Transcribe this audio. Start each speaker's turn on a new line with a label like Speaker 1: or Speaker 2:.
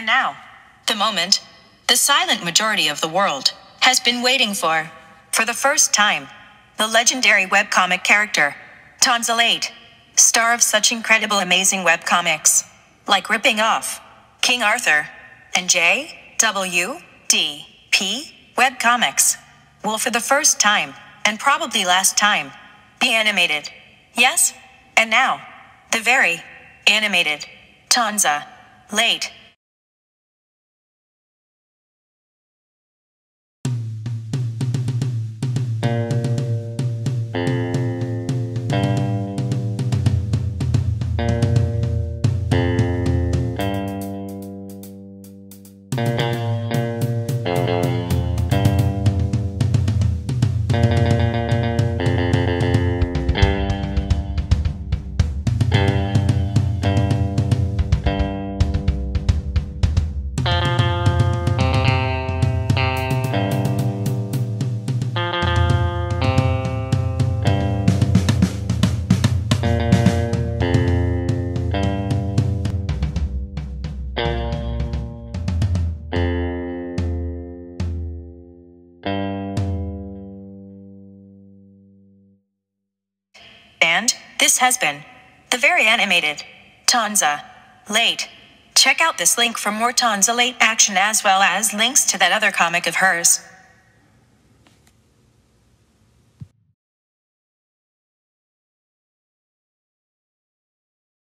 Speaker 1: And now, the moment the silent majority of the world has been waiting for. For the first time, the legendary webcomic character, Tanza Late, star of such incredible, amazing webcomics, like ripping off King Arthur and J. W. D. P. webcomics, will for the first time, and probably last time, be animated. Yes? And now, the very animated Tanza Late. And this has been the very animated Tanza Late. Check out this link for more Tanza Late action as well as links to that other comic of hers.